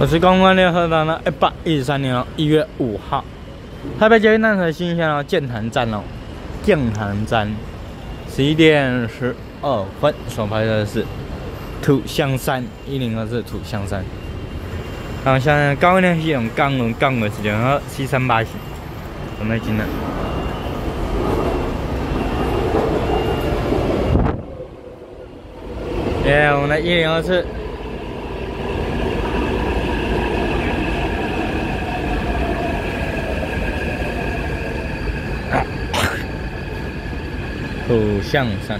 我是公关联合党的一百一十三年，一月五号，台北捷运淡水新线哦，建潭站哦，建潭站，十一点十二分，所拍的是土象山一零二四土象山。然后现在高联系用港轮港的时间和七三八线，正在进来。耶，我们的一零二四。土象山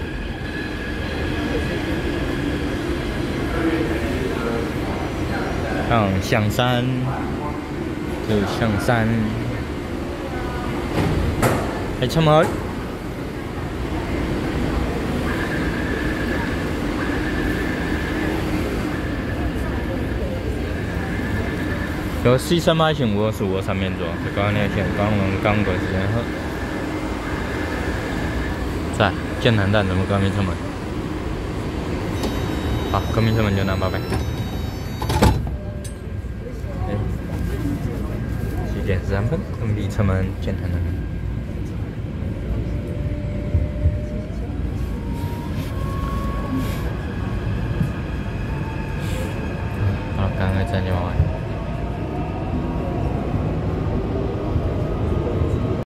嗯象山就象山。还有什么？有西山八景我是我上面做是刚那些刚刚刚过去然后在建南站，怎么革命车门？好，革命车门就那，宝贝。七点十三分，革命车门建潭站。好，赶快再见，宝贝。